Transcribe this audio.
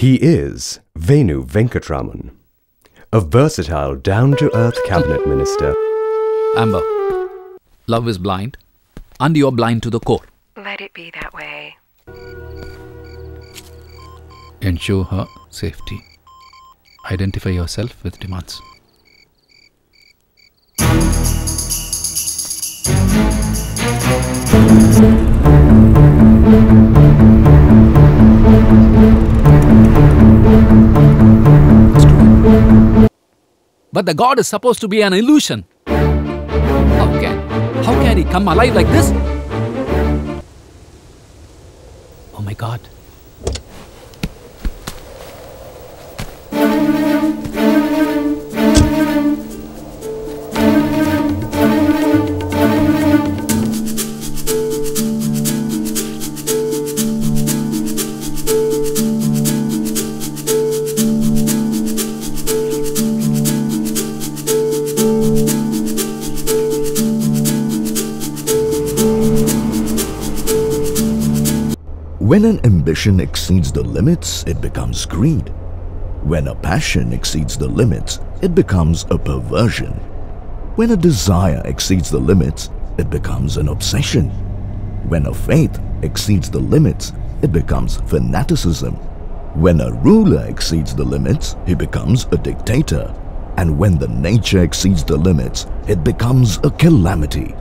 He is Venu Venkatraman, a versatile, down to earth cabinet minister. Amber, love is blind, and you're blind to the core. Let it be that way. Ensure her safety. Identify yourself with demands. But the god is supposed to be an illusion. How can how can he come alive like this? Oh my god. When an ambition exceeds the limits, it becomes greed. When a passion exceeds the limits, it becomes a perversion. When a desire exceeds the limits, it becomes an obsession. When a faith exceeds the limits, it becomes fanaticism. When a ruler exceeds the limits, he becomes a dictator. And when the nature exceeds the limits, it becomes a calamity.